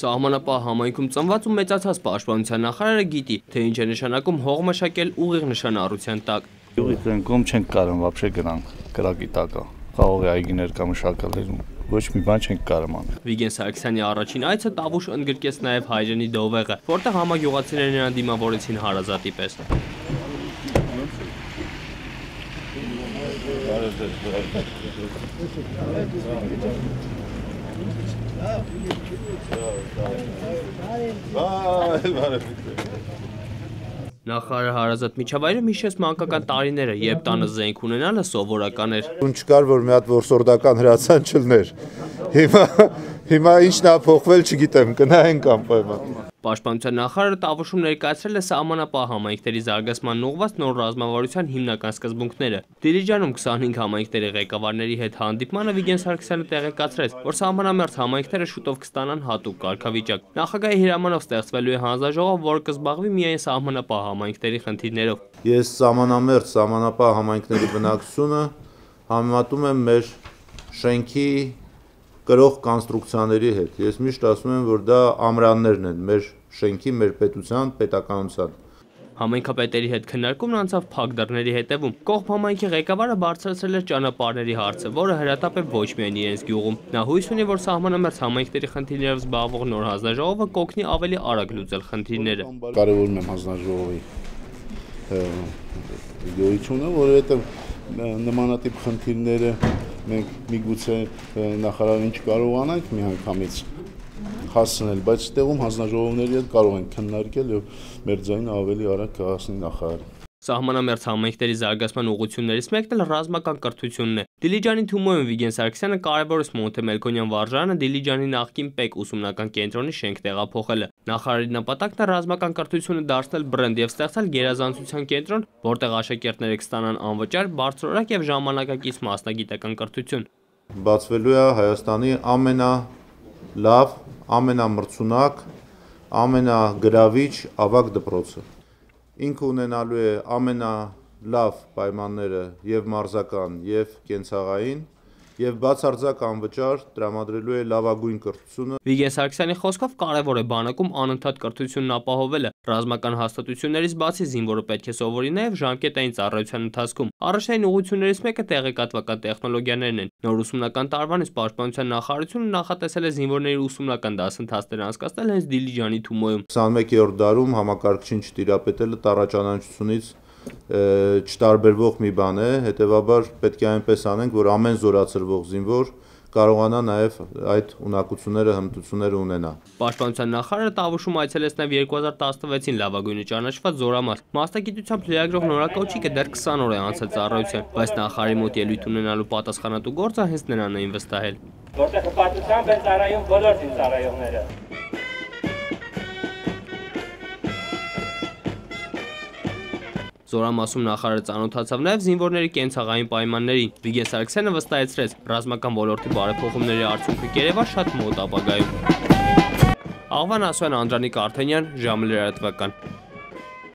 Սահմանապահ համայնքում ծնված ու մեծացած պաշտպանության նախարարը գիտի, թե ինչ է նշանակում հող մշակել ուղիղ նշանառության տակ։ Յուղից են կողմ չենք կարող вообще գնանք կրակի տակը։ Խաղողի այգիներ կամ մշակել ոչ մի բան չենք կարող անել։ Վիգեն Սարգսյանի առաջին այցը Տավուշ ընդգրկեց նաև հայրենի դովեղը, որտեղ համագյուղացիները նրան դիմավորեցին հարազատի պես։ Նախարարը հարազատ միջավայրը հիշեց մանկական տարիները, երբ տանը զենք ունենալը սովորական էր։ Ուն չկար, որ մի հատ որսորդական հրացան չլներ։ Հիմա հիմա ինչն է փոխվել, չգիտեմ, կնայենք անպայման։ Պաշտպանության նախարարը Տավուշում ներկայացրել է սահմանապահ համայնքների զարգացման ուղղված նոր ռազմավարության հիմնական սկզբունքները։ Դիլիջանում 25 համայնքների ղեկավարների հետ հանդիպմանը Վիգեն Սարգսյանը տեղեկացրեց, որ սահմանամերձ համայնքները շուտով կստանան հատուկ կարգավիճակ։ Նախագահի հրամանով ստեղծվելու է հանձնաժողով, որը կզբաղվի միայն սահմանապահ համայնքների խնդիրներով։ Ես սահմանամերձ սահմանապահ համայնքների բնակչությունը համեմատում եմ մեր շենքի կրող կոնստրուկցիաների հետ։ Ես միշտ ասում եմ, որ դա ամրաններն են մեր շենքի, մեր պետության, պետականության։ Համայնքապետերի հետ քննարկումն անցավ փակ դռների հետևում։ Կողբ համայնքի ղեկավարը բարձրացրել է ճանապարհների հարցը, որը հրատապ է ոչ միայն իրենց գյուղում։ Նա հույս ունի, որ սահմանամերձ համայնքների խնդիրներով զբաղվող նոր հանձնաժողովը կօգնի ավելի արագ լուծել խնդիրները։ Կարևորում եմ հանձնաժողովի գոյությունը, որովհետև նմանատիպ խնդիրները մենք միգուցե նախարարին չկարողանանք միանգամից հասցնել, բայց տեղում հանձնաժողովների հետ կարող ենք քննարկել եւ մեր ձայնը ավելի արագ կհասնի նախարարին։ Սահմանամերձ համայնքների զարգացման ուղղություններից մեկն էլ ռազմական կրթությունն է։ Դիլիջանի Թումոյում Վիգեն Սարգսյանը կարևորեց Մոնթե Մելքոնյան վարժարանը Դիլիջանի նախկին ՊԵԿ ուսումնական կենտրոնի շենք տեղափոխելը։ Նախարարի նպատակն է ռազմական կրթությունը դարձնել բրենդ եւ ստեղծել գերազանցության կենտրոն, որտեղ աշակերտները կստանան անվճար, բարձրորակ եւ ժամանակակից մասնագիտական կրթություն։ Բացվելու է Հայաստանի ամենա լավ, ամենամրցունակ, ամենագրավիչ ավակ դպրոցը ինքը ունենալու է ամենալավ պայմանները եւ մարզական եւ կենցաղային եւ բացարձակ անվճար տրամադրելու է լավագույն կրթությունը։ Վիգեն Սարգսյանի խոսքով կարևոր է բանակում անընդհատ կրթությունն ապահովելը։ Ռազմական հաստատություններից բացի զինվորը պետք է սովորի նաեւ ժամկետային ծառայության ընթացքում։ Առաջին ուղղություններից մեկը տեղեկատվական տեխնոլոգիաներն են։ Նոր ուսումնական տարվանից Պաշտպանության նախարարությունը նախատեսել է զինվորների ուսումնական դասընթացներ անցկացնել հենց Դիլիջանի Թումոյում։ 21-րդ դարում համակարգչին չտիրապետելը տարաճանաչությունից չտարբերվող մի բան է, հետեւաբար պետք է այնպես անենք, որ ամեն զորացրվող զինվոր կարողանա նաև այդ ունակությունները, հմտությունները ունենա։ Պաշտպանության նախարարը Տավուշում այցելեց նաև 2016-ին լավագույնը ճանաչված Զորամաս։ Մասնագիտությամբ լրագրող Նորակոչիկը դեռ 20 օր է անցել ծառայության, բայց նախարարի մոտ ելույթ ունենալու պատասխանատու գործը հենց նրան էին վստահել։ Որտեղ հպարտությամբ են ծառայում բոլոր ծառայողները։ Զորամասում նախարարը ծանոթացավ նաև զինվորների կենցաղային պայմաններին։ Վիգեն Սարգսյանը վստահեցրեց, ռազմական ոլորտի բարեփոխումների արդյունքը կերևա շատ մոտ ապագայում։ Աղվան Ասոյան, Անդրանիկ Արթենյան, ժամը լրատվական։